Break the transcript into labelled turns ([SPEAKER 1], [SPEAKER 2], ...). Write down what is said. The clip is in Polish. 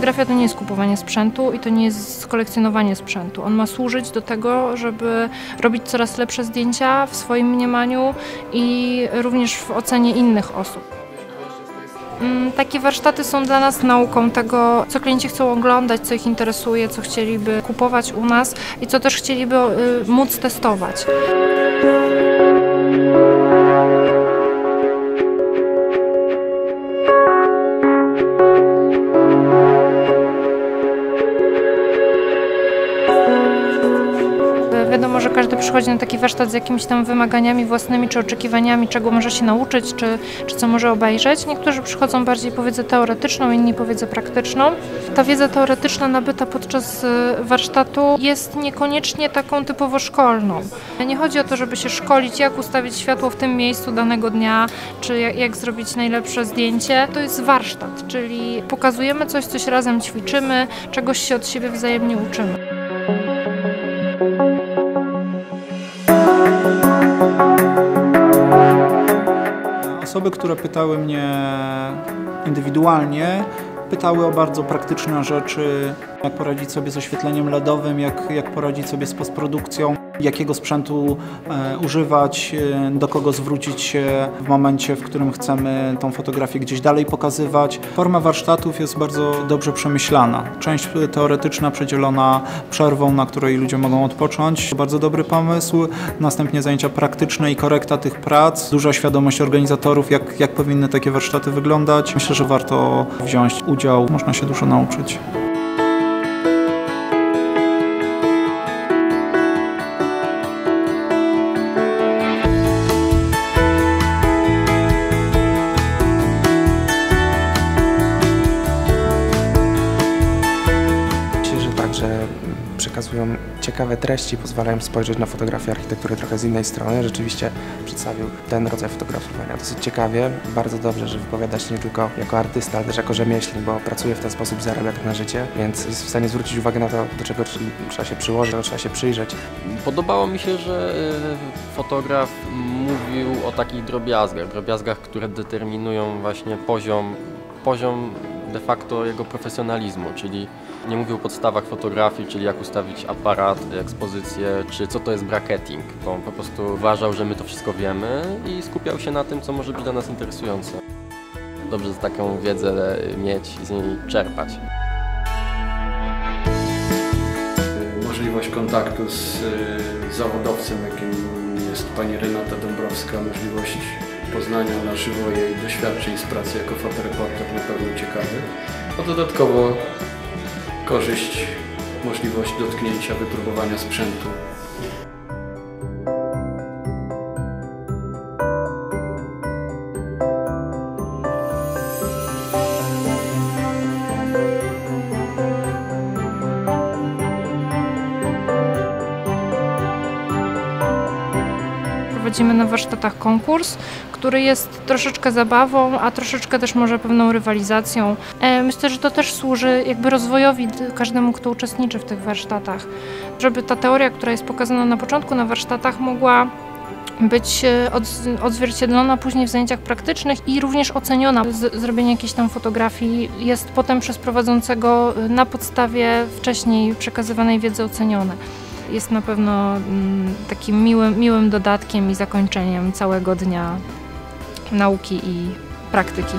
[SPEAKER 1] Fotografia to nie jest kupowanie sprzętu i to nie jest kolekcjonowanie sprzętu. On ma służyć do tego, żeby robić coraz lepsze zdjęcia w swoim mniemaniu i również w ocenie innych osób. Mm, Takie warsztaty są dla nas nauką tego, co klienci chcą oglądać, co ich interesuje, co chcieliby kupować u nas i co też chcieliby y, móc testować. Wiadomo, że każdy przychodzi na taki warsztat z jakimiś tam wymaganiami własnymi, czy oczekiwaniami, czego może się nauczyć, czy, czy co może obejrzeć. Niektórzy przychodzą bardziej po wiedzę teoretyczną, inni po wiedzę praktyczną. Ta wiedza teoretyczna nabyta podczas y, warsztatu jest niekoniecznie taką typowo szkolną. Nie chodzi o to, żeby się szkolić, jak ustawić światło w tym miejscu danego dnia, czy jak, jak zrobić najlepsze zdjęcie. To jest warsztat, czyli pokazujemy coś, coś razem ćwiczymy, czegoś się od siebie wzajemnie uczymy.
[SPEAKER 2] Osoby, które pytały mnie indywidualnie, pytały o bardzo praktyczne rzeczy, jak poradzić sobie z oświetleniem LEDowym, jak, jak poradzić sobie z postprodukcją, jakiego sprzętu e, używać, e, do kogo zwrócić się w momencie, w którym chcemy tą fotografię gdzieś dalej pokazywać. Forma warsztatów jest bardzo dobrze przemyślana. Część teoretyczna przedzielona przerwą, na której ludzie mogą odpocząć. Bardzo dobry pomysł. Następnie zajęcia praktyczne i korekta tych prac. Duża świadomość organizatorów, jak, jak powinny takie warsztaty wyglądać. Myślę, że warto wziąć udział. Można się dużo nauczyć.
[SPEAKER 3] Przekazują ciekawe treści, pozwalają spojrzeć na fotografię architektury trochę z innej strony. Rzeczywiście przedstawił ten rodzaj fotografowania dosyć ciekawie. Bardzo dobrze, że wypowiada się nie tylko jako artysta, ale też jako rzemieślnik, bo pracuje w ten sposób, zarabia tak na życie, więc jest w stanie zwrócić uwagę na to, do czego tr- trzeba się przyłożyć, do czego trzeba się przyjrzeć.
[SPEAKER 4] Podobało mi się, że y, fotograf mówił o takich drobiazgach, drobiazgach, które determinują właśnie poziom, poziom de facto jego profesjonalizmu, czyli nie mówił o podstawach fotografii, czyli jak ustawić aparat, ekspozycję, czy co to jest bracketing, bo on po prostu uważał, że my to wszystko wiemy i skupiał się na tym, co może być dla nas interesujące. Dobrze taką wiedzę mieć i z niej czerpać.
[SPEAKER 5] możliwość kontaktu z y, zawodowcem, jakim jest pani Renata Dąbrowska, możliwość poznania na żywo jej doświadczeń z pracy jako fotoreporter na pewno ciekawy. A dodatkowo korzyść, możliwość dotknięcia, wypróbowania sprzętu.
[SPEAKER 1] Prowadzimy na warsztatach konkurs, który jest troszeczkę zabawą, a troszeczkę też może pewną rywalizacją. E, Myślę, że to też służy jakby rozwojowi każdemu, kto uczestniczy w tych warsztatach, żeby ta teoria, która jest pokazana na początku na warsztatach, mogła być e, odz- odzwierciedlona później w zajęciach praktycznych i również oceniona. Zrobienie jakiejś tam fotografii jest potem przez prowadzącego e, na podstawie wcześniej przekazywanej wiedzy ocenione. Jest na pewno mm, takim miłym, miłym dodatkiem i zakończeniem całego dnia nauki i praktyki.